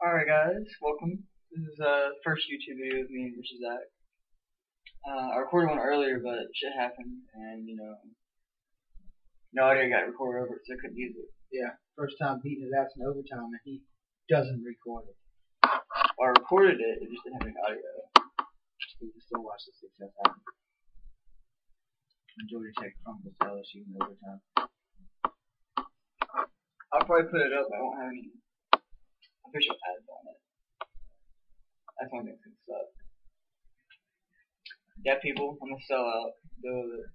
Alright guys, welcome. This is uh first YouTube video of me versus Zach. Uh, I recorded one earlier, but shit happened, and you know, no audio got recorded over it, so I couldn't use it. Yeah, first time beating his ass in overtime, and he doesn't record it. Well, I recorded it, it just didn't have any audio. We can still watch the success happen. Georgia Tech crumbles to LSU in overtime. I'll probably put it up, but I won't have any official ads on it. That's one thing that's gonna suck. Yeah, people, I'm gonna sell out. Deal with it.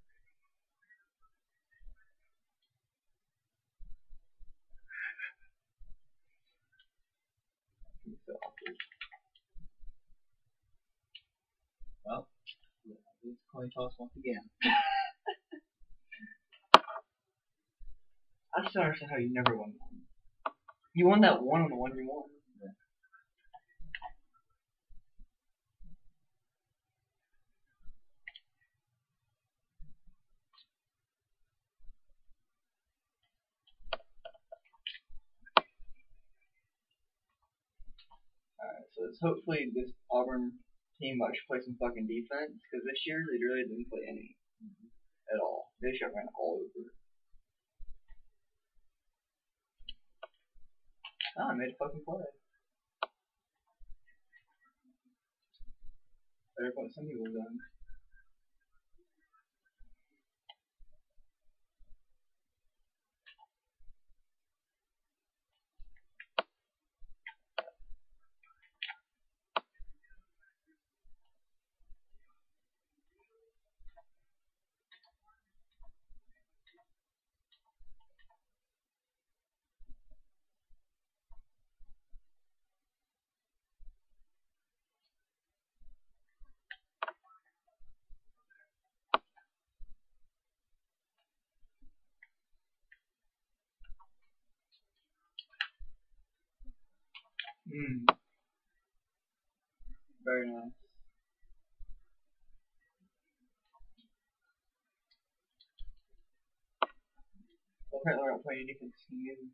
Sell. Well, it's coin toss once again. I just don't understand how you never won one. You won that one on the one you won. Alright, so it's hopefully this Auburn team actually play some fucking defense, because this year they really didn't play any. Mm-hmm. At all. They just ran all over. Oh, I made a fucking play. Better put some people done. Hmm. Very nice. Apparently we're not playing defense team.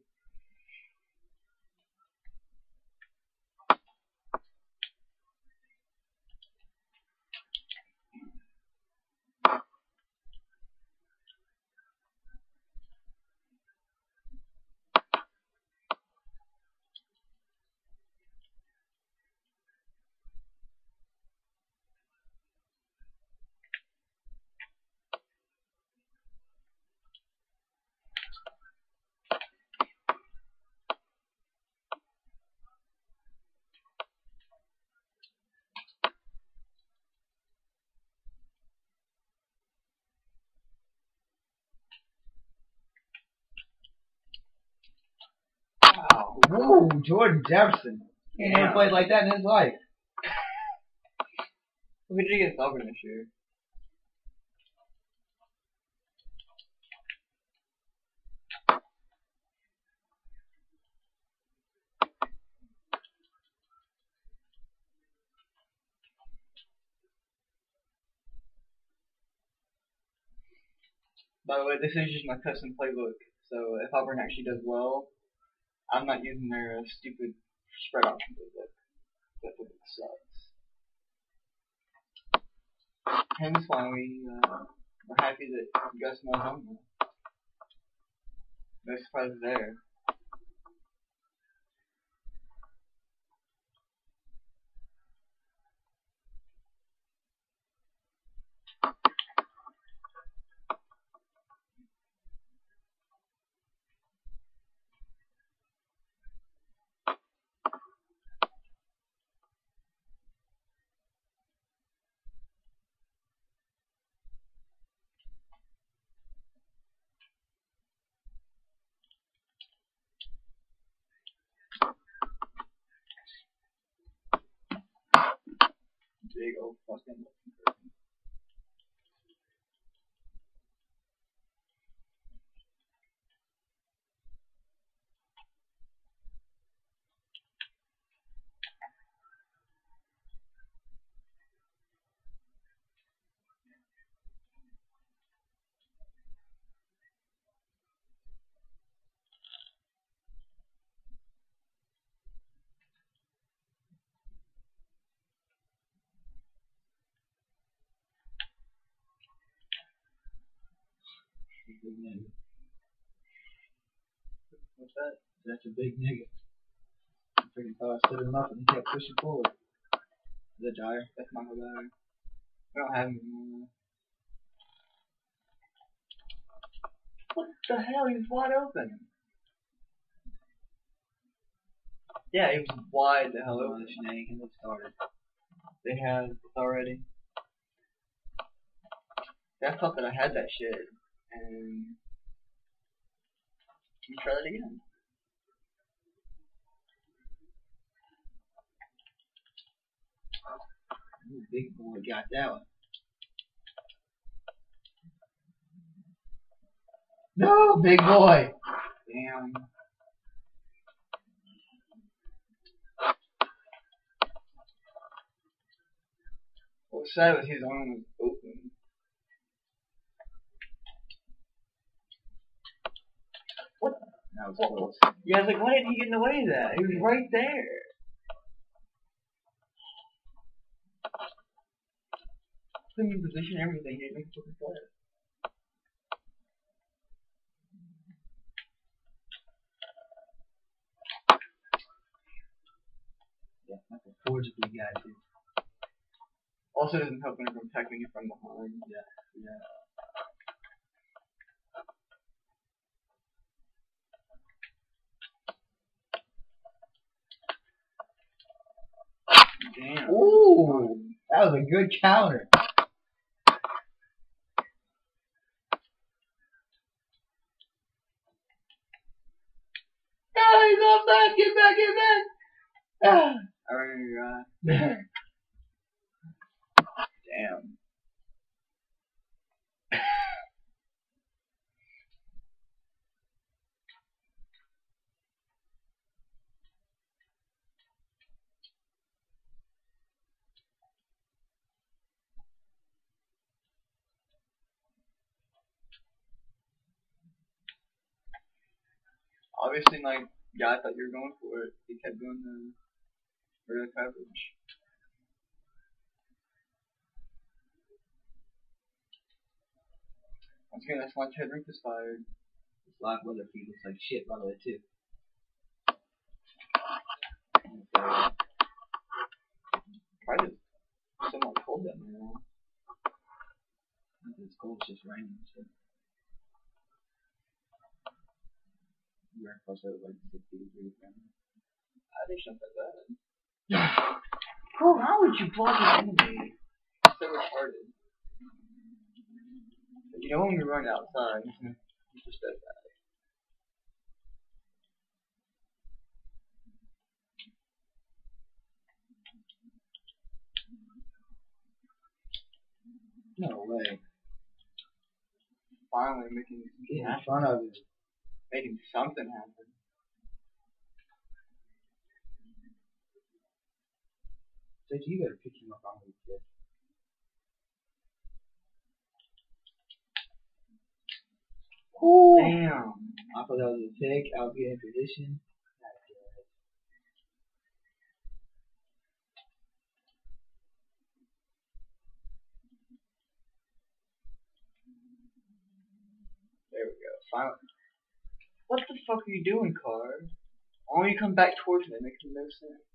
Wow. Whoa, Jordan Jefferson. He Yeah. never played like that in his life. Look at you against Auburn this year. By the way, this is just my custom playbook, so if Auburn actually does well, I'm not using their uh, stupid spread option. That playbook sucks. And that's why we uh, we're happy that Gus Malzahn. No surprises there. Big old fucking. Big nigga. What's that? That's a big nigga. I freaking thought I stood him up and he kept pushing forward. The Gyre? That's my bad. We don't have him anymore. What the hell? He was wide open. Yeah, he was wide the hell open. the shenanigans have started. They had already. I thought that I had that shit, and me try that again. Ooh, big boy got that one. No, big boy. Damn. Was sad was his arm was open. That was close. Yeah, I was like, why didn't he get in the way of that? He was right there. Put him in position, everything. He didn't make a fucking play. Yeah, Ford's a big guy too. Also doesn't help when I'm attacking you from behind. Yeah, yeah. Damn. Ooh, that was a good counter. Ah, he's back, get back, get back. Ah. I ran into your eye. Damn. Obviously, my guy thought you were going for it. He kept doing the the coverage. Once again, that's why Ted Rink is fired. This live weather feed looks like shit, by the way, too. Probably just somewhat cold down there now. Not that It's cold, it's just raining. So. We're close to like 60 degrees right now. I think it's not that. Bro, how would you block an enemy? So retarded. You know when we run outside, he just does that. No way. Finally making Get in front of him. Making something happen. JT, you better pick him up on the kid. Damn. I thought that was a pick. I was getting in position. There we go. Finally. What the fuck are you doing, Card? Why don't you come back towards me? It makes no sense.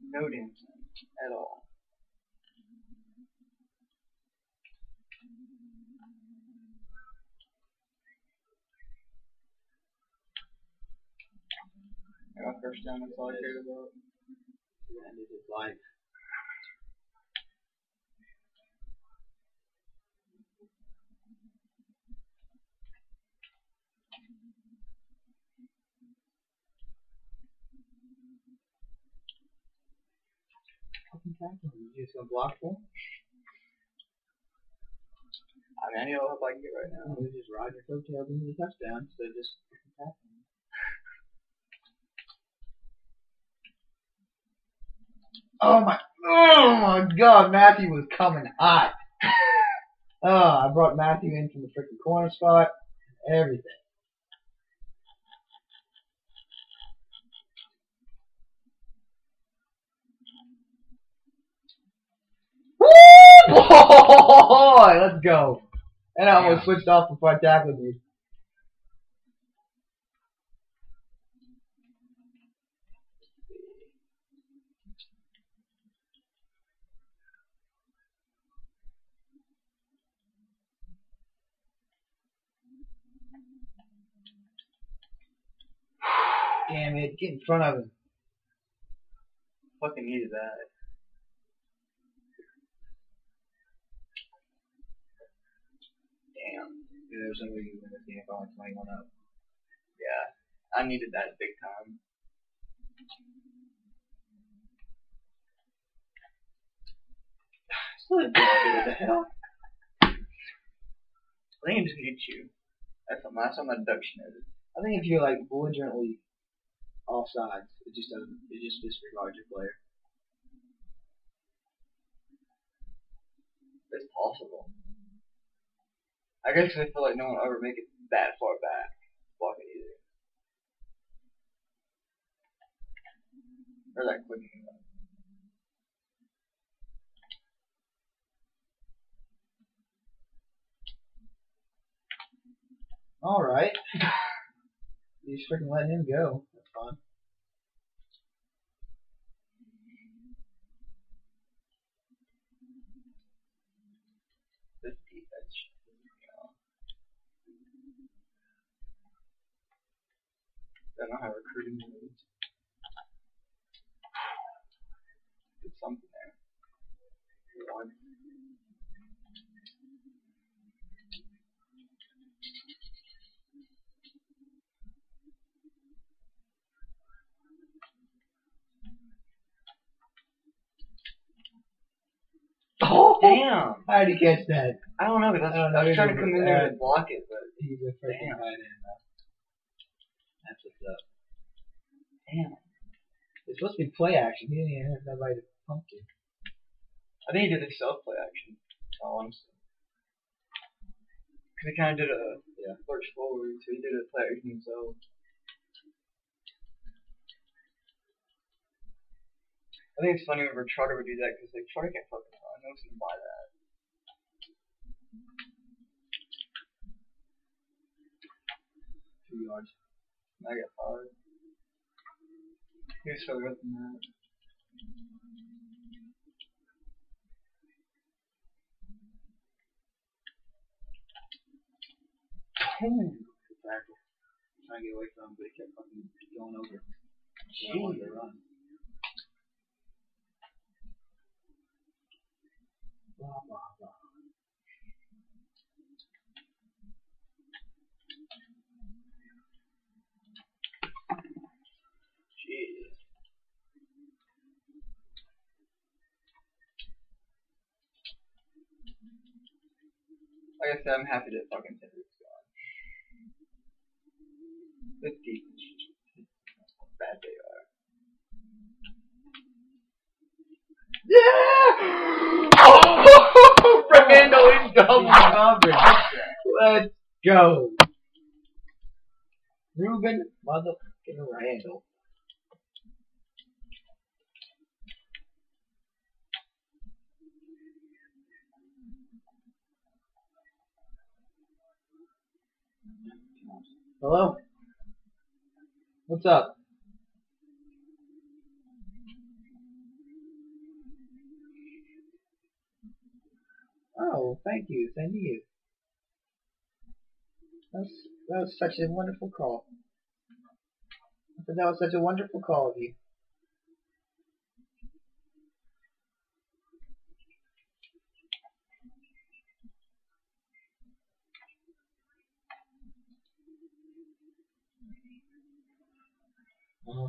No damn sense. At all. I got first down, that's all I about. He ended his life. Just gonna block for? I mean, I need all help I can get right now. You just ride your coattails into the touchdown. Oh my, oh my god, Mathieu was coming hot. oh, I brought Mathieu in from the freaking corner spot, everything. Woo! Boy, let's go. And I almost switched off before I tackled you. Damn it, get in front of him. Fucking needed that. Damn. Yeah, there's no way you win this game if I went 21 up. Yeah. I needed that big time. What the hell? I think it just needs you. That's what my, that's what my deduction is. I think if you're like belligerently offsides, it just doesn't, it just disregards your player. It's possible. I guess I feel like no one will ever make it that far back. Block it either. Or that quick. Alright. You just freaking letting him go. That's fine. This defense. You know. Don't know how recruiting moves. Did something there. One. Oh, Damn! How did he catch that? I don't know, because I I was, don't know I was trying to come in there and block it, but He's a freaking Damn. tight end. That's what's up. damn. It's supposed to be play action. He didn't even have nobody to pump to. I think he did a self play action. Oh, honestly. Because he kind of did a Yeah. lurch forward, so he did a play action himself. I think it's funny whenever Trotter would do that because like Trotter can't fucking run. No one's gonna buy that. Two yards. I got five. He was further up than that. Ooh. Good tackle. Trying to get away from him, but he kept fucking going over. So I wanted to run. Blah, blah, blah. Like I said, I'm happy that fucking Kendrick's gone. Is how bad they are. Yeah! Oh! Fernando is double coverage. Let's go. Rueben motherfucking Randle. Hello? What's up? Oh, thank you. Thank you. That's, that was such a wonderful call. That was such a wonderful call of you. Uh,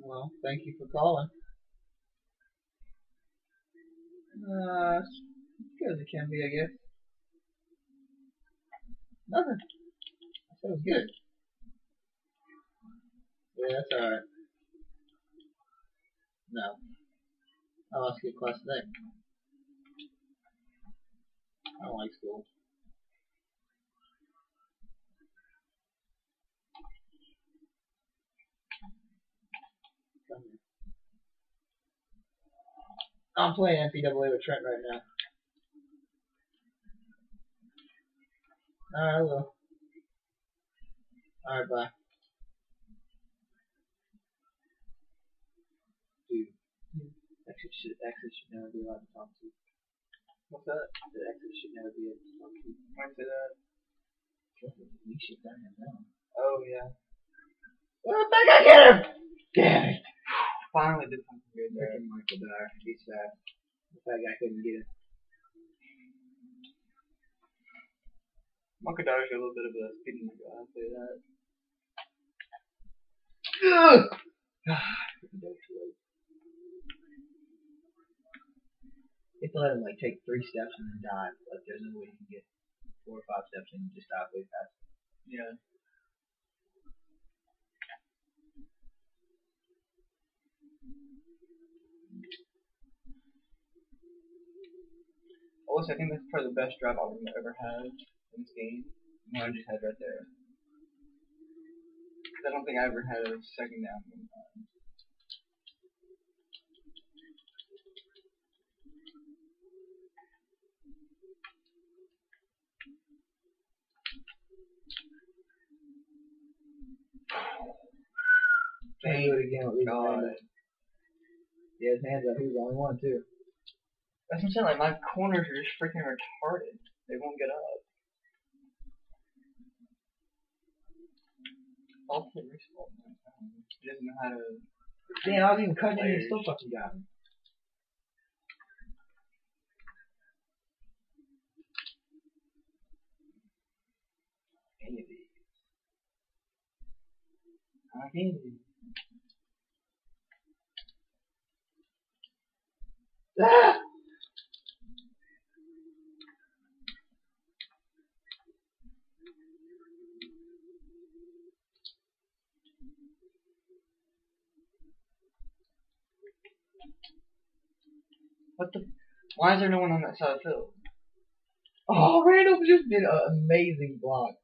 well, thank you for calling. Uh, good as it can be, I guess. Nothing. It was good. Yeah, that's alright. No. I lost good class today. I don't like school. I'm playing NCAA with Trent right now. Alright, I will. Alright, bye. Dude, exit should, exit should never be allowed to talk to. What's that? The exit should never be able to talk to. Might say that. We should burn him down. Oh yeah. Oh, I think I get him! Damn it! Finally did something good there. Freaking Michael Dyer. He's sad. The fact I couldn't get him. Monkey Dog's got a little bit of a speeding guy, I'll say that. Ugh! Freaking dope too late. You have to let him like take three steps and then dive. Like there's no way you can get four or five steps and just dive way fast. Yeah. Oh, also, I think that's probably the best drive Auburn ever had in this game. The one I just had right there. 'Cause I don't think I ever had a second down Can't do it again with God. Orlando. Yeah, his hands up. He was the only one too. That's what I'm saying, like, my corners are just freaking retarded. They won't get up. I'll play baseball. He doesn't know how to. Damn, I was even cutting and he still fucking got me. Any of these. Ah! What the? Why is there no one on that side of the field? Oh, Randle just did an amazing block.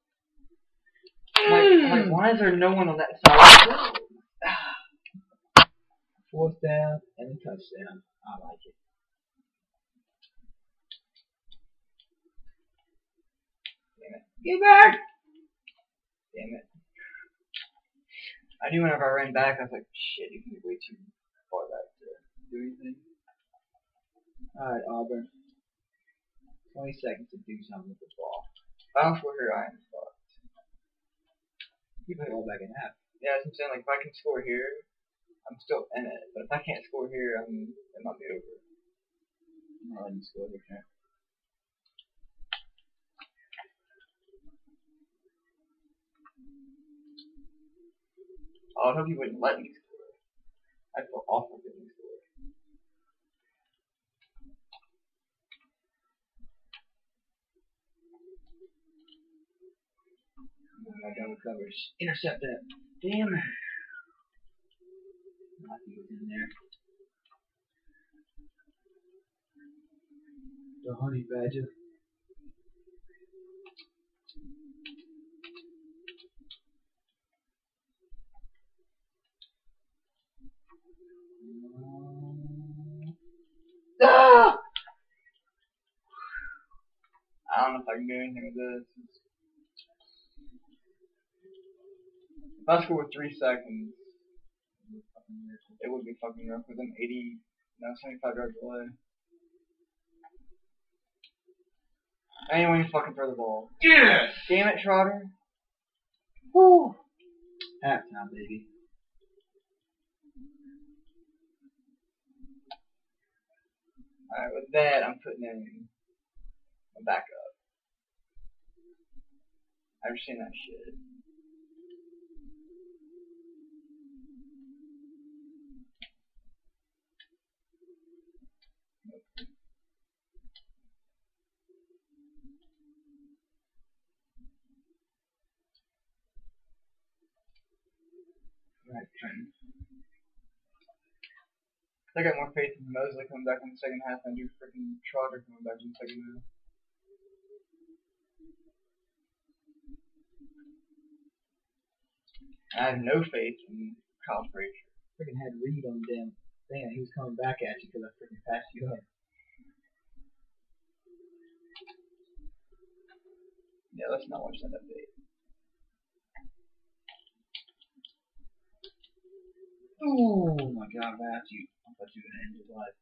Like, like, mm. why is there no one on that side? Fourth down and a touchdown. I like it. Damn it. Get back! Damn it. I knew whenever I ran back, I was like, shit, you can be way too far back to do anything. Alright, Auburn. 20 seconds to do something with the ball. Oh, if I don't score here, I am fucked. Keep the all back in half. Yeah, that's what I'm saying. Like, if I can score here, I'm still in it. But if I can't score here, I'm, it might be over. I'm not letting you score here, Trent. Oh, I hope you wouldn't let me score. I feel awful getting Oh, double coverage. Intercept that. Damn it. Mathieu was in there. The honey badger. Ah! I don't know if I can do anything with this. If I with three seconds, it would be fucking rough with them 80, no, 75 yards away. Anyone you fucking throw the ball. Yes! Damn it, Trotter. Woo! Halftime, baby. Alright, with that, I'm putting in a backup. I've seen that shit. right. I got more faith in Moseley coming back in the second half than do freaking Trotter coming back in the second half. I have no faith in Kyle Frazier. Freaking had Reed on them. damn he was coming back at you because I freaking passed you up. Yeah, let's not watch that update. Oh my god, Mathieu. I thought you were going to end your life.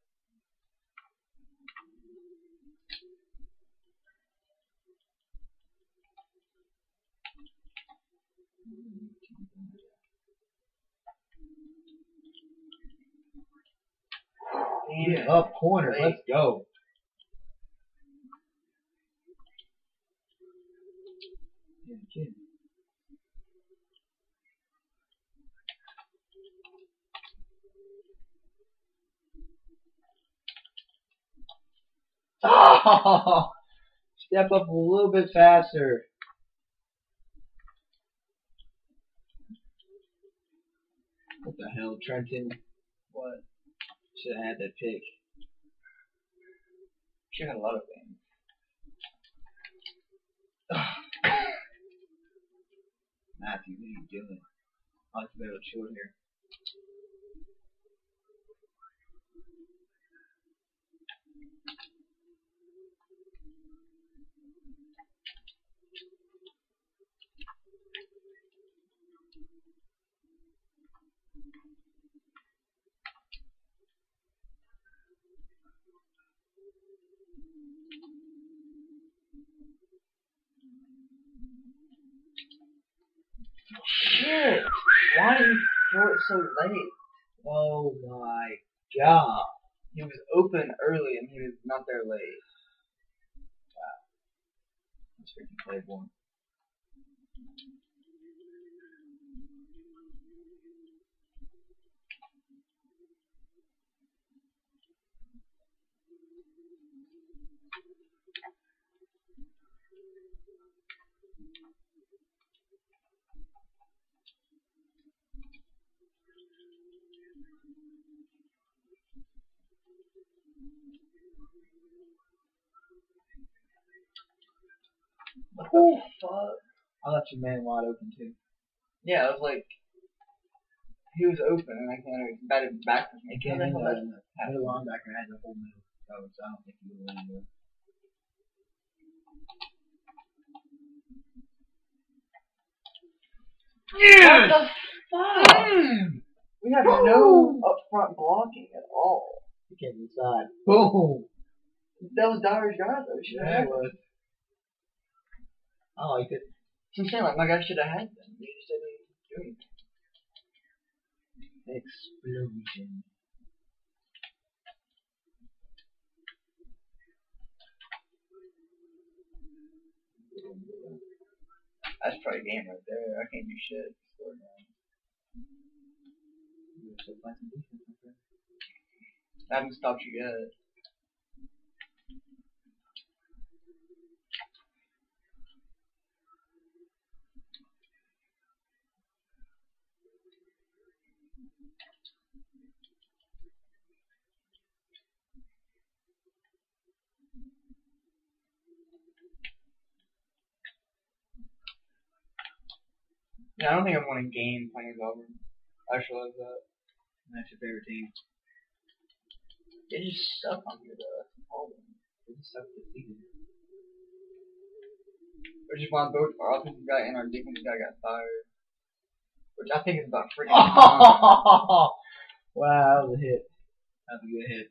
Get up corner. Let's go. Yeah, Oh, step up a little bit faster. What the hell, Trenton? What? Should have had that pick. She had a lot of things. Mathieu, what are you doing? I like to be able to short here. Shit! Why did you throw it so late? Oh my god. He was open early and he was not there late. Let's freaking play What the fuck? I left your man wide open too. Yeah, it was like he was open and I kind of batted back with me. Again, How the in the, the linebacker had the whole covered, so I don't think he would have won. What the fuck? Mm. We have no upfront blocking at all. He came inside. Boom! That was Dyer's guy though. Should have it was. I liked it. So I'm saying like my guy should have had them. He just didn't do anything. Explosion. That's probably a game right there. I can't do shit. Score now. I haven't stopped you yet. Yeah, I don't think won a game playing Auburn. I just realized that. That's your favorite team. They uh, just suck on me though. That's the problem. They just suck this. Which is why both our offensive guy and our defensive guy got fired. Which I think is about freaking time. wow, that was a hit. That was a good hit.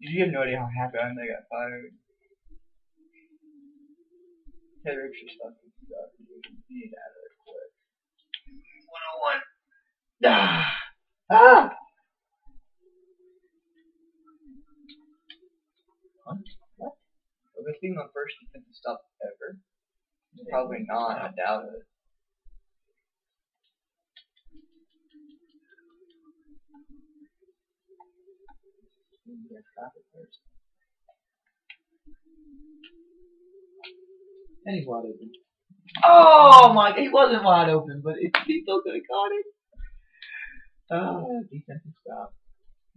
You have no idea how happy I am they got fired. Taylor Ricks just fucking suck. dude. You need to add that quick. 101. Ah! Ah! Well, this being my first defensive stop ever. Probably not, I doubt it. Yeah, stop it first. And he's wide open. Oh my! He wasn't wide open, but it, he still could have caught it. Oh, defensive stop.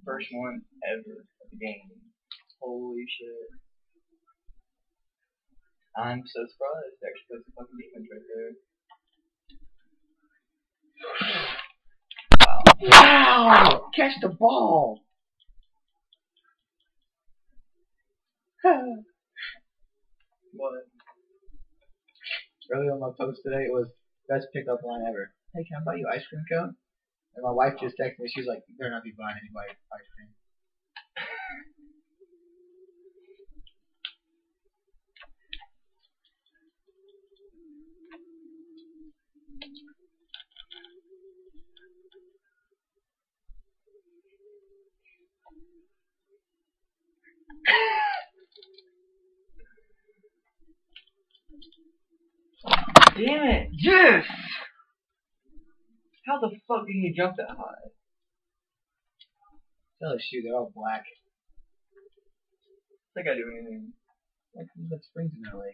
First one ever of the game. Holy shit. I'm so surprised, actually, that's a fucking demon right there. Wow! Catch the ball! what? Earlier on my post today, it was best pickup line ever. Hey, can I buy you ice cream cone? And my wife just texted me. She's like, "You better not be buying anybody ice cream." Damn it! Yes. How the fuck did he jump that high? Tell us, shoot, they're all black. That guy do anything. Like that springs in their leg.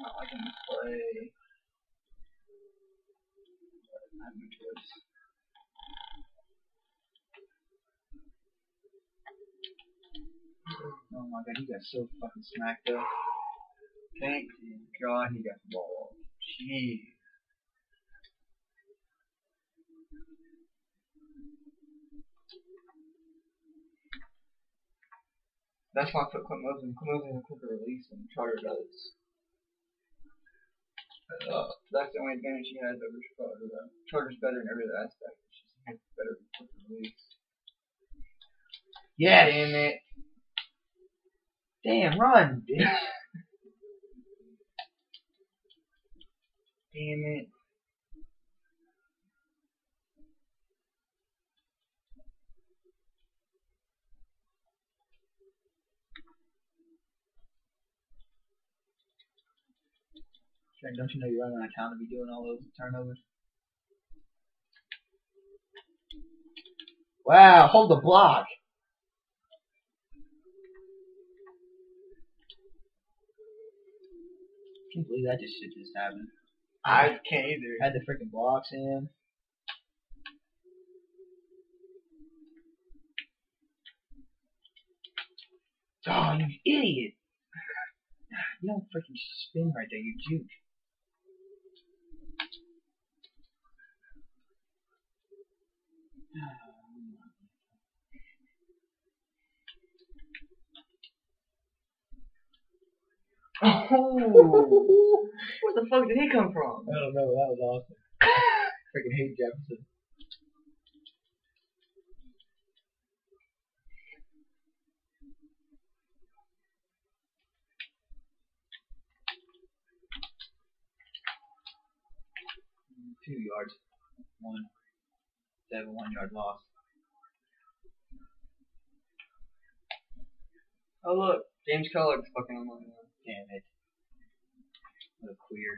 Not like him to play. But I have no choice. Oh my god, he got so fucking smacked up. Thank God he got the ball. Jeez. That's why I put Clint Moseley. Clint Moseley a quicker release than Charter does. Uh, that's the only advantage he has over Charter. Though. Charter's better in every other aspect. It's just he has better quicker release. Yes. Damn it. Damn, run, bitch. Damn it. Trent, don't you know you're running of town to be doing all those turnovers? Wow, hold the block. I can't believe that just shit just happened. I can't either. Had the freaking blocks in. Oh, you idiot! You don't freaking spin right there, you juke. Oh, where the fuck did he come from? I don't know, that was awesome. I freaking hate Jefferson. Two yards. One. Seven one yard loss. Oh look, James Kellogg's fucking online now. Damn it. What a queer.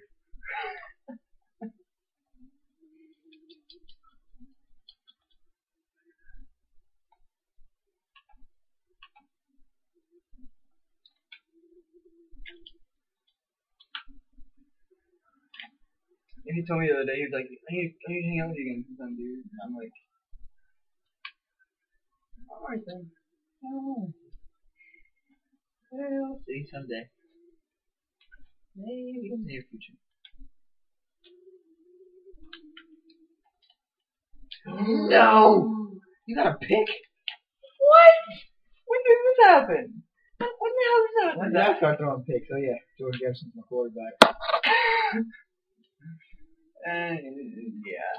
And he told me the other day, he was like, I need, I need to hang out with you again sometime, dude. And I'm like, alright then. Oh. Well, see someday. Maybe in the near future. No! You got a pick? What? When did this happen? When the hell did this When did I start throwing picks? Oh yeah, George Jefferson's my quarterback. Uh, yeah.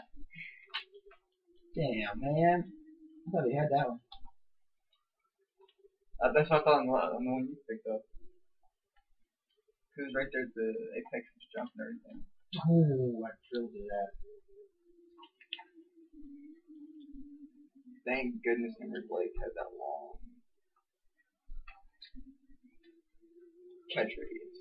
Damn, man. I thought he had that one. Uh, that's what I thought on the, on the one you picked up. Was right there the apex jump and everything. Oh, I drilled to that. Thank goodness Emory Blake had that long catch radius.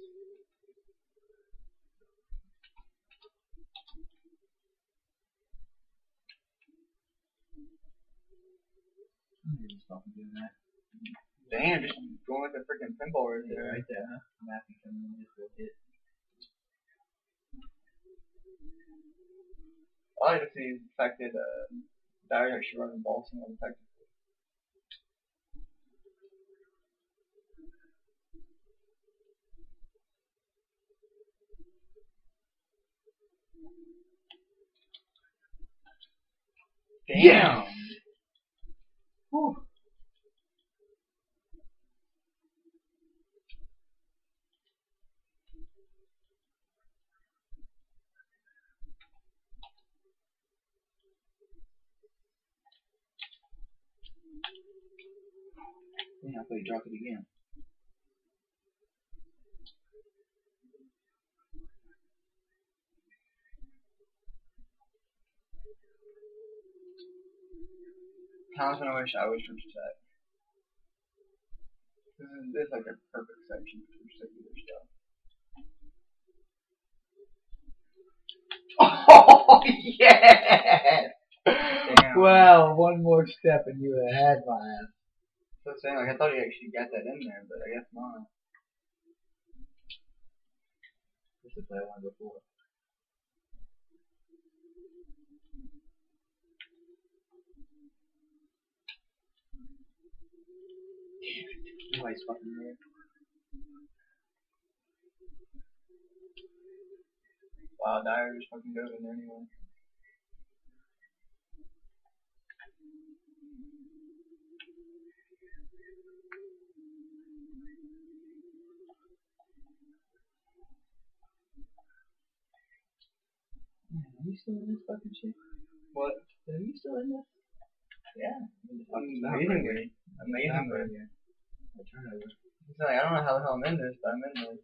Damn, just going with the freaking pinball right there. Right there, huh? Mathieu coming in just real hit. I like to see the fact that uh, Dyer actually running balls and one effective. Damn. Yeah. Whew. Yeah, I thought you dropped it again. Times when I wish I was from Tech. This is, this like a perfect section for particular stuff. Oh! Damn. Well, one more step and you would have had my ass. So saying, like, I thought he actually got that in there, but I guess not. This is I wanted before. Nobody's fucking there. Wow, Dyer just fucking goes in there anyway. Man, are you still in this fucking shit? What? Are you still in this? Yeah. Fucking stop right Amazingly. Stop Amazingly. I turn over. It's like, I don't know how the hell I'm in this, but I'm in this.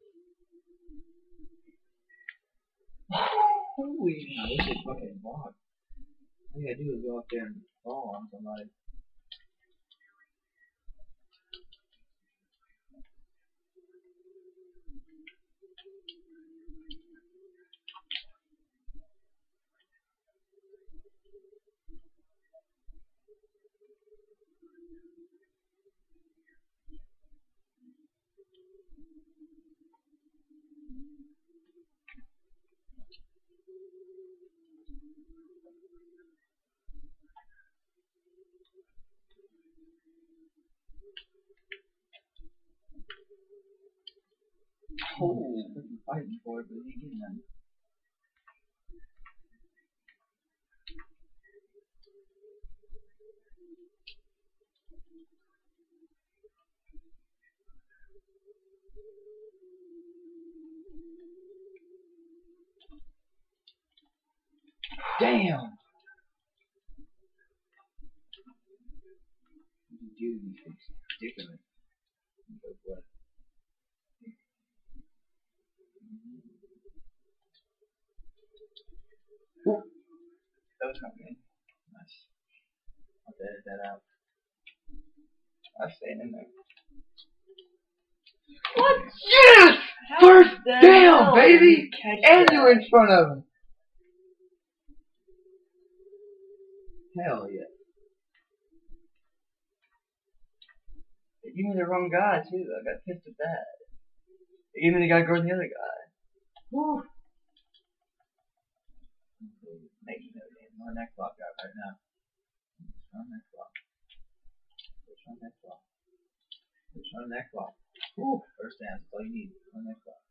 Holy is fucking vlog. All you gotta do is go up there and fall on somebody. Oh, fighting for it, but he them. Damn! Dude, it's ridiculous. Go for it. That was not me. Nice. I'll edit that out. I was staying in there. What? Yes! First down, baby! And you're in front of him. Hell yeah. They gave me the wrong guy too. I got pissed at that. They gave me the guy going the other guy. Woo. Making no damn on that clock out right now. Push on that clock. Push on that clock. Push on that clock. Woo. First down, that's all you need. On that clock.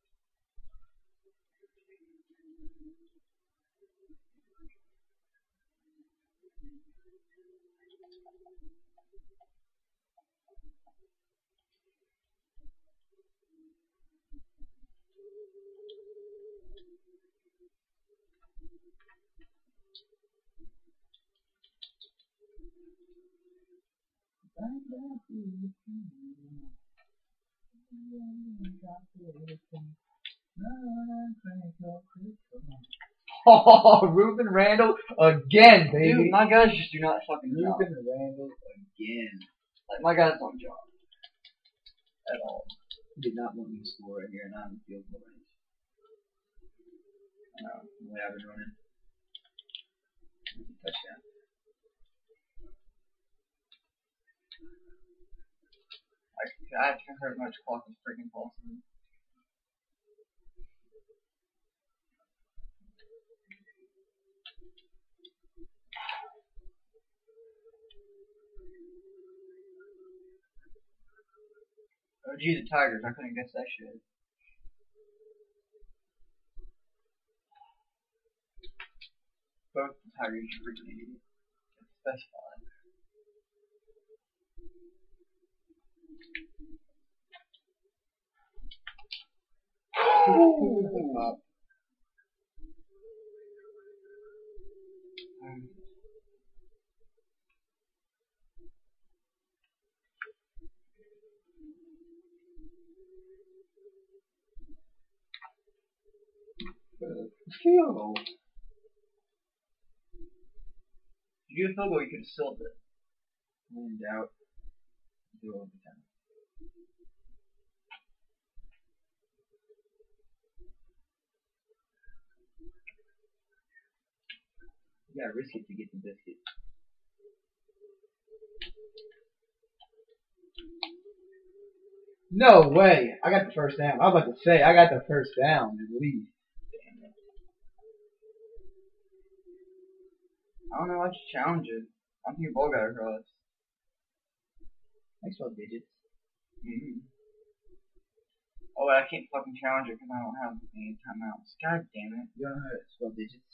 Oh, Rueben Randle again, baby. Dude, my guys just do not fucking. Rueben Randle again. Like my guys don't job. At all. He did not want me to score right here, and I'm in field goal range. I know, the way I've been running. Touchdown. I, I haven't heard much clock is freaking Paulson. Oh gee, the Tigers, I couldn't guess that shit. both the Tigers are freaking That's fine. Um, you field goal, you could have sealed it. In doubt, do overtime. You gotta risk it to get the biscuit. No way! I got the first down. I was about to say, I got the first down at least. Damn it. I don't know you challenge it. I don't think got across. Next 12 digits. Mm-hmm. Oh, I can't fucking challenge it because I don't have any timeouts. God damn it. You don't to spell digits?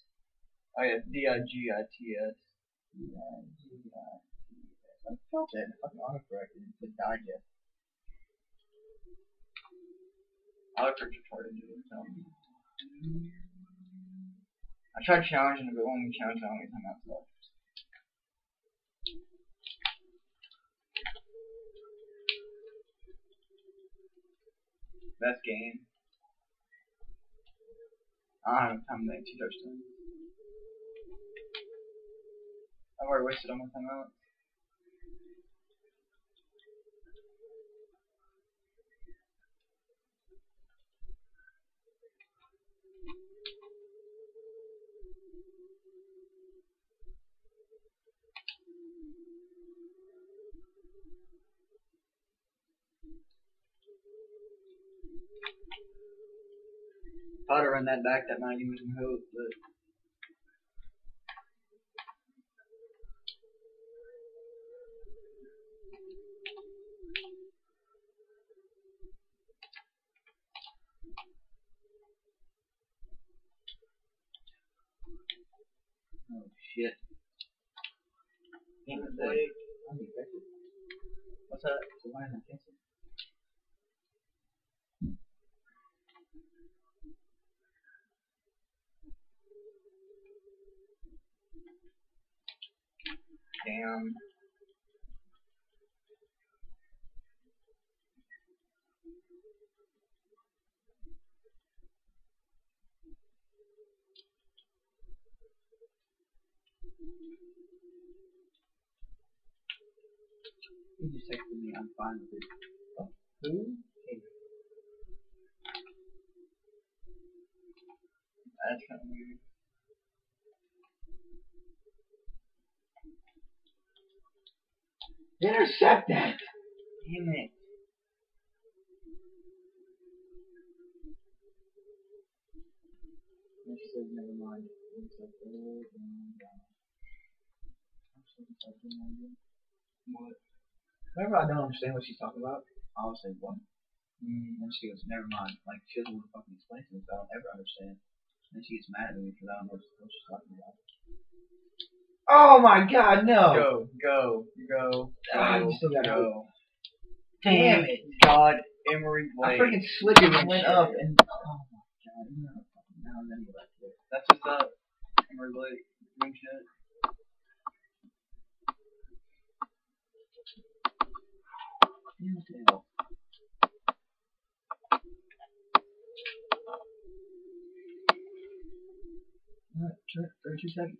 Oh yeah, D-I-G-I-T-S. Yeah. I felt that in the fucking autocorrect and it digest. Autocorrect retarded, dude. So. I tried challenging it, but only challenge it only timeouts left. Best game. I don't have time to make two touchdowns. I've already wasted all my timeouts. Thought I'd run that back, that might give me some hope, but Oh shit. Boy. I'm infected. What's that? So why not cancel? Damn. He just texted me, I'm fine with it. Oh, who? Hey, That's kind of weird. Intercept that! Damn it. She says, never mind like, oh, and, uh, I'm so excited, man. What? Whenever I don't understand what she's talking about, I'll say what? Mm, and she goes, never mind. Like, she doesn't want to fucking explain to me, so I don't ever understand. And then she gets mad at me because I don't know what she's talking about. Oh my god, no! Go, go, go, Ah, you still gotta go. Damn it! God, Emory Blake. I freaking slipped and went up and, oh my god, no. Now and then he left it. That's what's up. Emory Blake. Doing shit. Damn what the hell. Alright, try it. 32 seconds.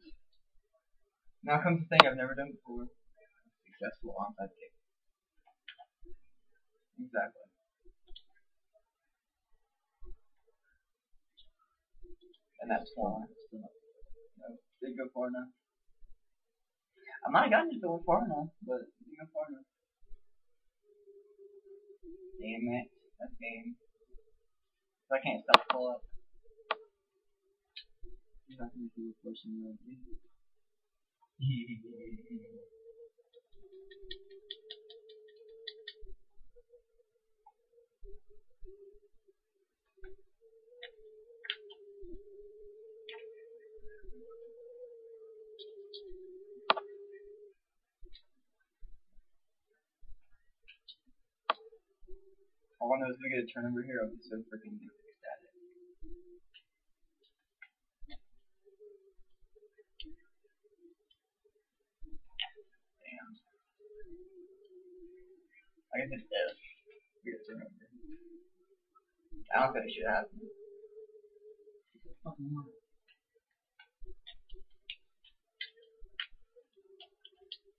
Now comes the thing I've never done before. Successful onside kick. Exactly. And that's far. No, didn't go far enough. I might have gotten it to go far enough, but far enough. Damn it. That's game. I can't stop pull up. Not gonna do a person you All I know is if we get a turnover here, I'll be so freaking ecstatic. Damn. I guess it's if we get a turnover. I don't think it should happen. Fucking what?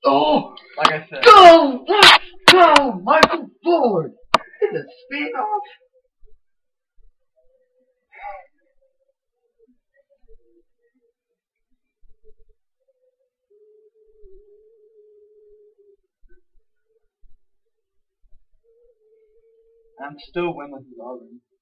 Oh! Like I said, Go! Let's go! Michael Ford! The spin off! I'm still winless with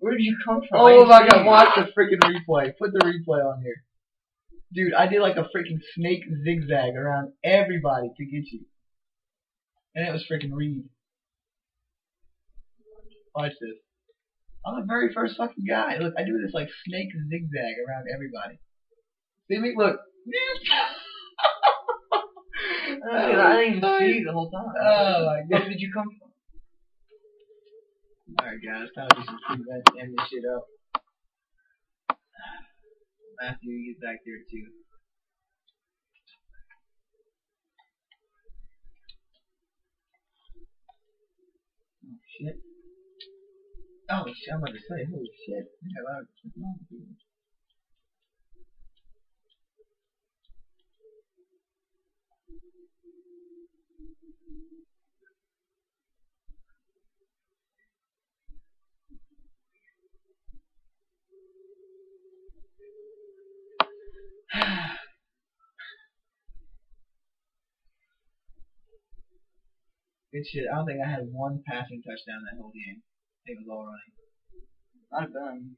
Where did you come from? Oh my god, watch the freaking replay. Put the replay on here. Dude, I did like a freaking snake zigzag around everybody to get you. And it was freaking Reed. Watch this. I'm the very first fucking guy. Look, I do this like snake zigzag around everybody. See me? Look. I didn't- I didn't even see you the whole time. Oh my Where god. did you come from? Alright guys, time to quick events to end this shit up. Mathieu, you get back there too. Oh shit. Oh shit, I'm about to say, holy shit. We a lot of freaking Good shit. I don't think I had one passing touchdown that whole game. I think it was all running. Not done.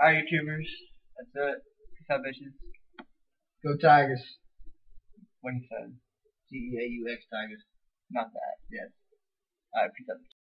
Alright, YouTubers. That's it. Peace out, bitches. Go Tigers. What he said. T E A U X Tigers. Not that. Yes. Alright, peace out.